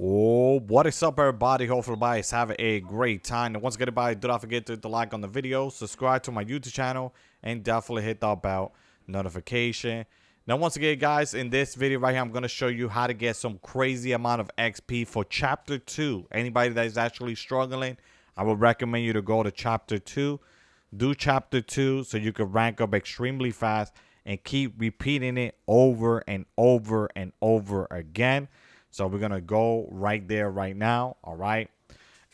Oh, what is up, everybody? Hopefully, guys have a great time. And once again, everybody, do not forget to hit the like on the video, subscribe to my YouTube channel, and definitely hit the bell notification. Now, once again, guys, in this video right here, I'm going to show you how to get some crazy amount of XP for Chapter 2. Anybody that is actually struggling, I would recommend you to go to Chapter 2. Do Chapter 2 so you can rank up extremely fast and keep repeating it over and over and over again. So we're to go right there right now. All right.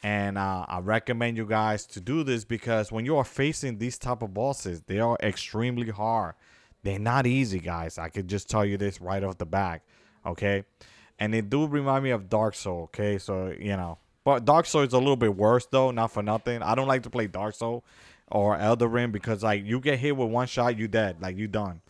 And uh, I recommend you guys to do this because when you are facing these type of bosses, they are extremely hard. They're not easy, guys. I could just tell you this right off the back. Okay. And they do remind me of Dark Soul. Okay. So, you know, but Dark Soul is a little bit worse though. Not for nothing. I don't like to play Dark Soul or Elden Ring because like you get hit with one shot, you dead. Like you done.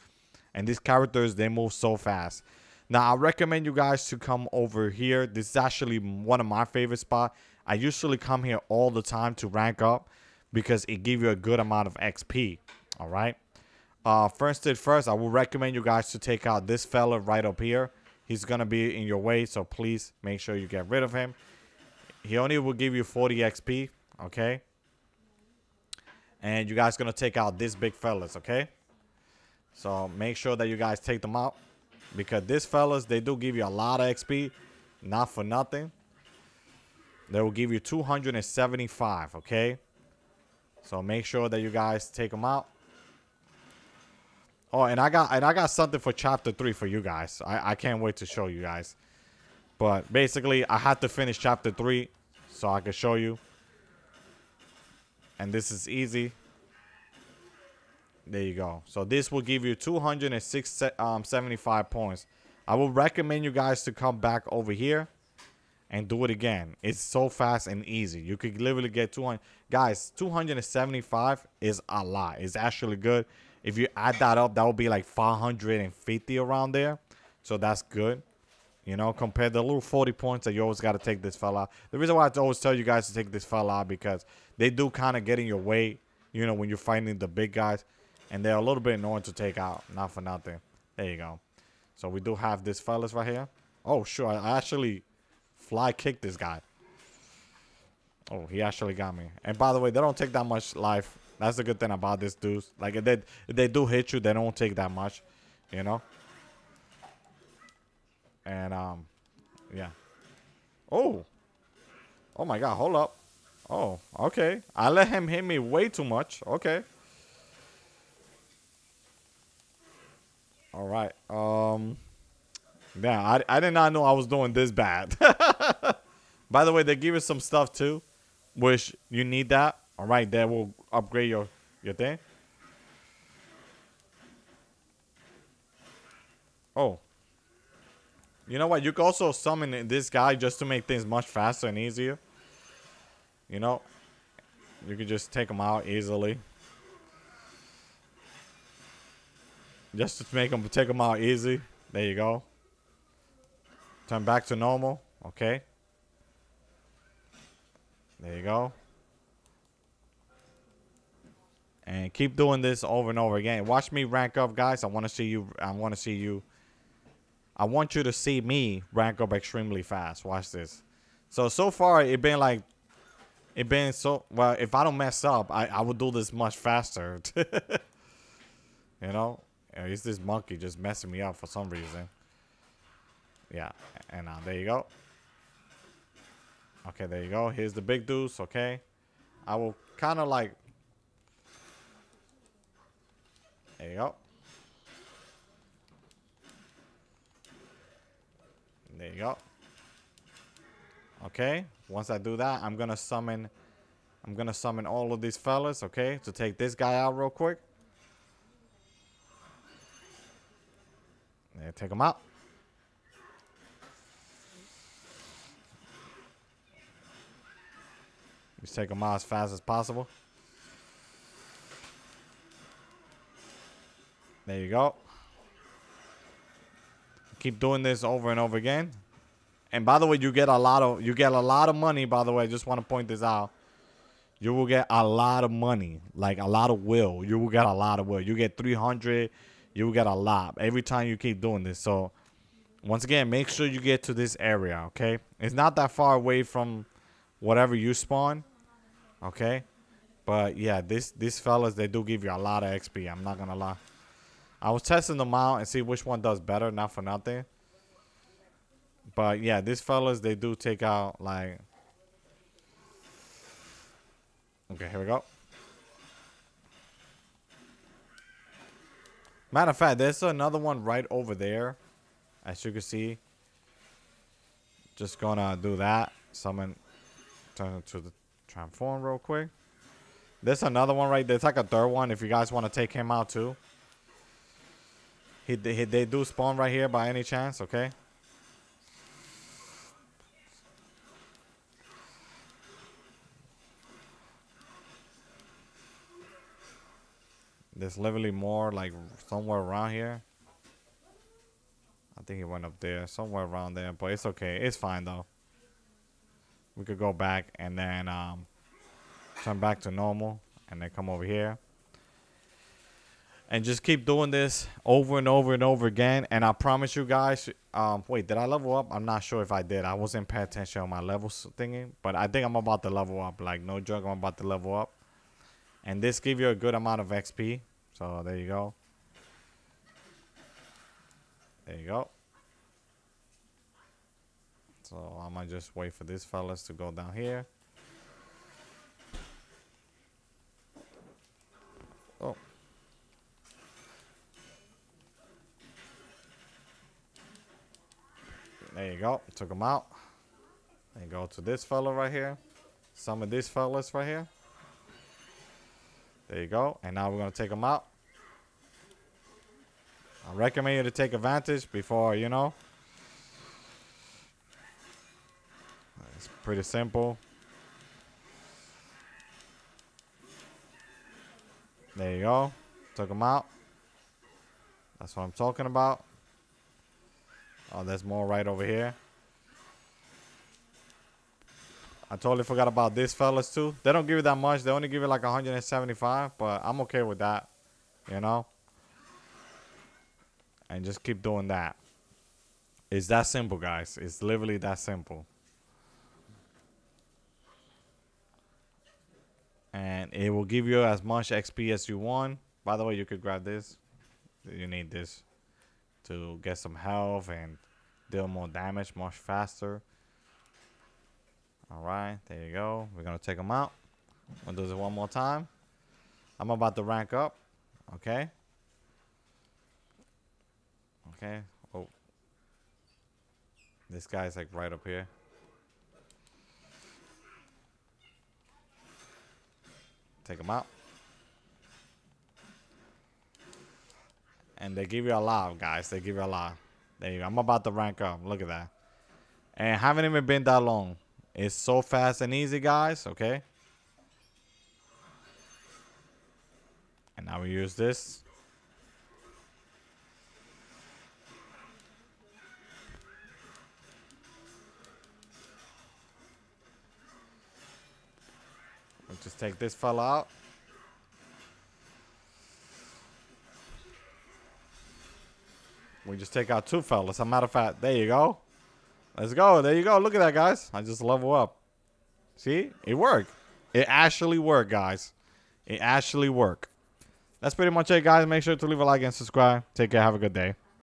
And these characters, they move so fast. Now, I recommend you guys to come over here. This is actually one of my favorite spots. I usually come here all the time to rank up because it gives you a good amount of XP. All right. Uh, first thing first, I will recommend you guys to take out this fella right up here. He's going to be in your way, so please make sure you get rid of him. He only will give you 40 XP, okay? And you guys going to take out this big fellas, okay? So make sure that you guys take them out because this fellas they do give you a lot of xp not for nothing. They will give you 275 okay? So make sure that you guys take them out. Oh and i got and i got something for chapter three for you guys. I i can't wait to show you guys. But basically i had to finish chapter three so i can show you. And this is easy there you go. So this will give you 275 um, points. I will recommend you guys to come back over here and do it again. It's so fast and easy. You could literally get 200. Guys, 275 is a lot. It's actually good. If you add that up, that would be like 550 around there. So that's good. You know, compared to the little 40 points that you always got to take this fella. The reason why I always tell you guys to take this fella out because they do kind of get in your way, you know, when you're fighting the big guys. And they're a little bit annoying to take out. Not for nothing. There you go. So we do have this fellas right here. Oh, sure. I actually fly kicked this guy. Oh, he actually got me. And by the way, they don't take that much life. That's the good thing about this dudes. Like, if they, if they do hit you, they don't take that much. You know? And, um, yeah. Oh. Oh, my God. Hold up. Oh, okay. I let him hit me way too much. Okay. All right. Um. Yeah, I, I did not know I was doing this bad. By the way, they give you some stuff too, which you need that. All right, that will upgrade your your thing. Oh. You know what? You can also summon this guy just to make things much faster and easier. You know, you can just take him out easily. Just to make them take them out easy. There you go. Turn back to normal. Okay. There you go. And keep doing this over and over again. Watch me rank up, guys. I want to see you. I want to see you. I want you to see me rank up extremely fast. Watch this. So, so far, it been like, it been so, well, if I don't mess up, I, I would do this much faster. you know? It's this monkey just messing me up for some reason. Yeah, and uh, there you go. Okay, there you go. Here's the big dudes, okay? I will kind of like... There you go. There you go. Okay, once I do that, I'm gonna summon... I'm gonna summon all of these fellas, okay? To take this guy out real quick. Take them out. Just take them out as fast as possible. There you go. Keep doing this over and over again. And by the way, you get a lot of you get a lot of money. By the way, I just want to point this out. You will get a lot of money, like a lot of will. You will get a lot of will. You get 300 you get a lot every time you keep doing this. So Once again, make sure you get to this area, okay? It's not that far away from whatever you spawn, okay? But yeah, this these fellas, they do give you a lot of XP. I'm not gonna lie. I was testing them out and see which one does better, not for nothing. But yeah, these fellas, they do take out like... Okay, here we go. Matter of fact, there's another one right over there. As you can see. Just gonna do that. Summon, turn it to the transform real quick. There's another one right there. It's like a third one if you guys want to take him out too. He, he, they do spawn right here by any chance, okay? There's literally more like somewhere around here. I think he went up there, somewhere around there, but it's okay. It's fine though. We could go back and then um, turn back to normal and then come over here. And just keep doing this over and over and over again. And I promise you guys, um, wait, did I level up? I'm not sure if I did. I wasn't paying attention on my levels thingy, but I think I'm about to level up. Like no joke, I'm about to level up. And this give you a good amount of XP. So there you go. There you go. So I might just wait for these fellas to go down here. Oh. There you go. Took them out. And go to this fella right here. Some of these fellas right here. There you go. And now we're going to take them out. I recommend you to take advantage before, you know. It's pretty simple. There you go. Took them out. That's what I'm talking about. Oh, there's more right over here. I totally forgot about these fellas too. They don't give you that much. They only give you like 175, but I'm okay with that. You know? And just keep doing that. It's that simple, guys. It's literally that simple. And it will give you as much XP as you want. By the way, you could grab this. You need this to get some health and deal more damage much faster. All right, there you go. We're gonna take them out. We'll do this one more time. I'm about to rank up. Okay. Okay. Oh. This guy's like right up here. Take him out. And they give you a lot, guys. They give you a lot. There you go. I'm about to rank up. Look at that. And haven't even been that long. It's so fast and easy, guys. Okay. And now we use this. We'll just take this fella out. We just take out two fellas. As a matter of fact, there you go. Let's go. There you go. Look at that, guys. I just level up. See? It worked. It actually worked, guys. It actually worked. That's pretty much it, guys. Make sure to leave a like and subscribe. Take care. Have a good day.